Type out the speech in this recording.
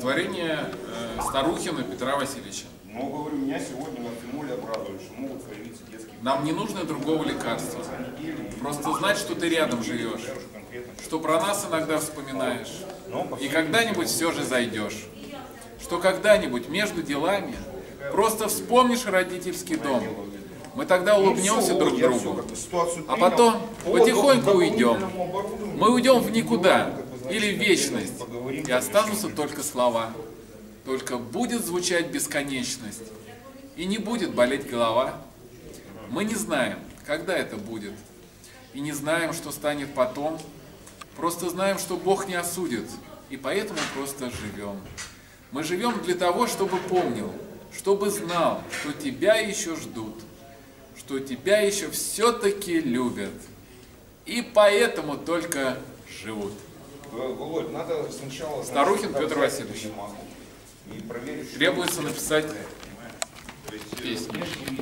Творение э, Старухина Петра Васильевича. Но, говорю, меня сегодня на Фимоле обрадовали, что могут появиться детские Нам не нужно другого лекарства. Просто знать, что ты рядом живешь, что про нас иногда вспоминаешь, и когда-нибудь все же зайдешь. Что когда-нибудь между делами просто вспомнишь родительский дом. Мы тогда улыбнемся Ну, друг я другу. А потом По потихоньку уйдем. Мы уйдем в никуда или вечность, и останутся только слова. Только будет звучать бесконечность, и не будет болеть голова. Мы не знаем, когда это будет, и не знаем, что станет потом. Просто знаем, что Бог не осудит, и поэтому просто живем. Мы живем для того, чтобы помнил, чтобы знал, что тебя еще ждут, что тебя еще все-таки любят, и поэтому только живут. Володь, надо сначала... Старухин Петр Васильевич. Требуется написать э, песню. вид